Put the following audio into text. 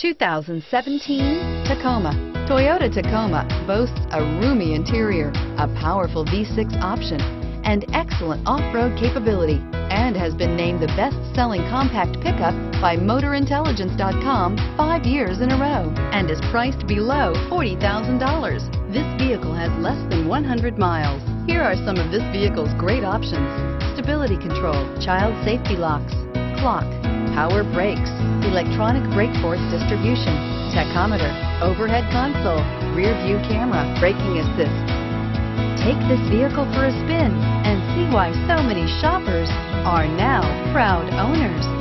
2017 Tacoma. Toyota Tacoma boasts a roomy interior, a powerful V6 option, and excellent off-road capability, and has been named the best-selling compact pickup by MotorIntelligence.com five years in a row, and is priced below $40,000. This vehicle has less than 100 miles. Here are some of this vehicle's great options. Stability control, child safety locks, clock, power brakes, electronic brake force distribution, tachometer, overhead console, rear view camera, braking assist. Take this vehicle for a spin and see why so many shoppers are now proud owners.